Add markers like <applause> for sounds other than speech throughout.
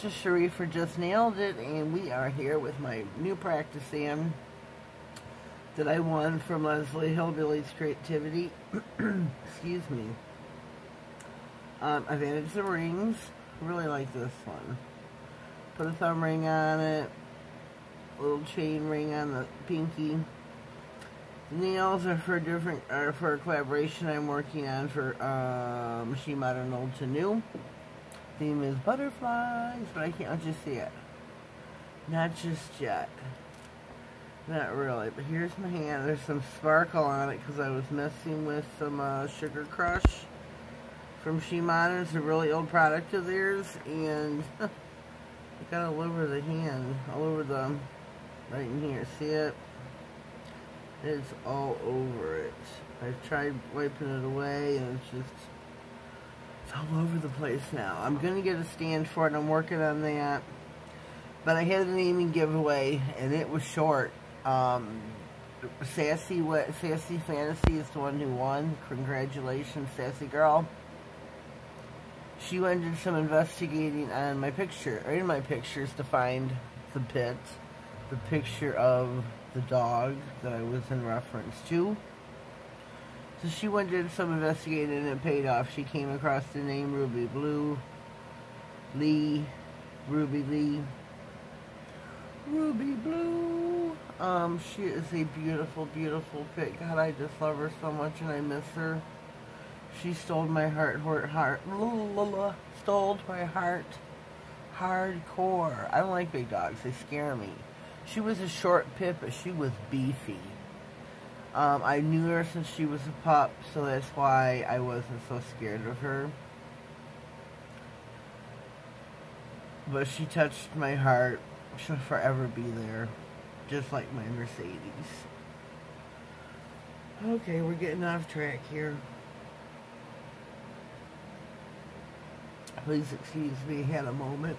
this is for Just Nailed It, and we are here with my new practice am that I won from Leslie Hillbilly's Creativity. <clears throat> Excuse me. Um, I've added some rings. Really like this one. Put a thumb ring on it. Little chain ring on the pinky. The nails are for different are for a collaboration I'm working on for uh, Machine Modern Old to New. Theme is butterflies, but I can't just see it. Not just yet. Not really, but here's my hand. There's some sparkle on it because I was messing with some uh, Sugar Crush from Shimano. It's a really old product of theirs, and it got all over the hand, all over the, right in here. See it? It's all over it. I've tried wiping it away, and it's just, all over the place now. I'm going to get a stand for it. I'm working on that. But I had a naming giveaway, and it was short. Um, Sassy, Sassy Fantasy is the one who won. Congratulations, Sassy Girl. She went and did some investigating on my picture, or in my pictures, to find the pit, the picture of the dog that I was in reference to. So she went did some investigating and it paid off. She came across the name Ruby Blue, Lee, Ruby Lee, Ruby Blue. Um, she is a beautiful, beautiful pit. God, I just love her so much and I miss her. She stole my heart, heart, heart, stole my heart hardcore. I don't like big dogs. They scare me. She was a short pit, but she was beefy. Um, I knew her since she was a pup, so that's why I wasn't so scared of her. But she touched my heart she'll forever be there, just like my Mercedes. Okay, we're getting off track here. Please excuse me, had a moment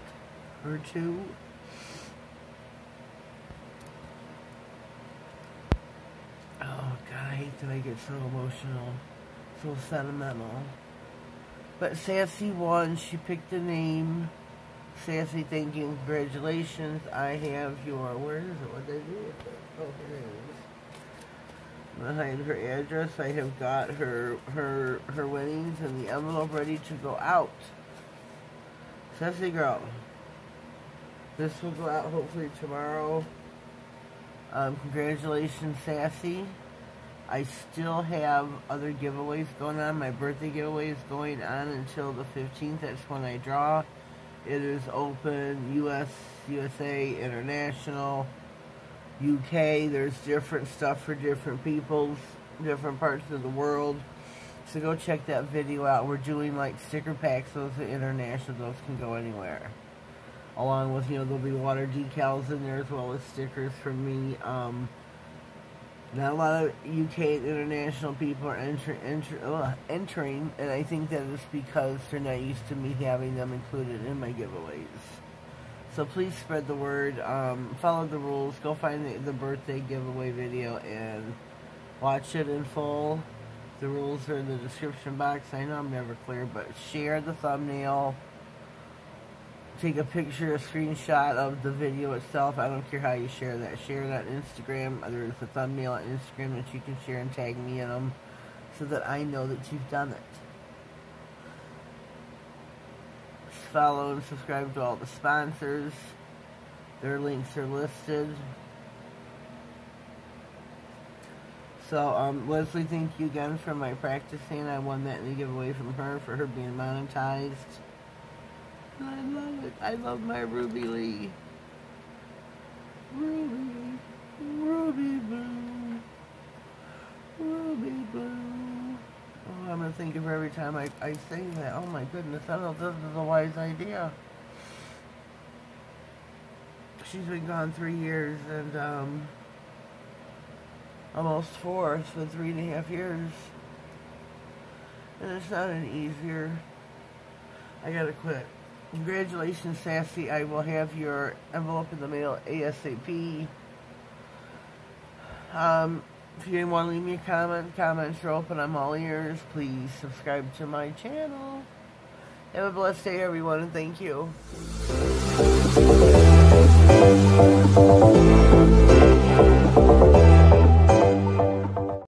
or two. Oh, God, I hate that I get so emotional, so sentimental. But Sassy won. She picked a name. Sassy, thank you. Congratulations. I have your, where is it? What did I do with it? Oh, here it is. Behind her address, I have got her, her, her winnings and the envelope ready to go out. Sassy girl. This will go out hopefully tomorrow. Um, congratulations, Sassy. I still have other giveaways going on. My birthday giveaway is going on until the 15th. That's when I draw. It is open US, USA, international, UK. There's different stuff for different peoples, different parts of the world. So go check that video out. We're doing like sticker packs. Those are international. Those can go anywhere. Along with, you know, there'll be water decals in there as well as stickers from me. Um, not a lot of UK international people are enter, enter, uh, entering, and I think that is because they're not used to me having them included in my giveaways. So please spread the word, um, follow the rules, go find the, the birthday giveaway video and watch it in full. The rules are in the description box. I know I'm never clear, but share the thumbnail take a picture, a screenshot of the video itself. I don't care how you share that. Share it on Instagram. There's a thumbnail on Instagram that you can share and tag me in them so that I know that you've done it. Follow and subscribe to all the sponsors. Their links are listed. So, um, Leslie, thank you again for my practicing. I won that in a giveaway from her for her being monetized. I love it. I love my Ruby Lee. Ruby, Ruby Blue, Ruby Blue. Oh, I'm going to think of her every time I, I say that. Oh my goodness, I don't this is a wise idea. She's been gone three years and, um, almost four. Been three and a half years. And it's not an easier. I gotta quit. Congratulations, Sassy. I will have your envelope in the mail ASAP. Um, if you want to leave me a comment, comments are open. I'm all ears. Please subscribe to my channel. Have a blessed day, everyone, and thank you.